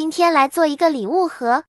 今天来做一个礼物盒。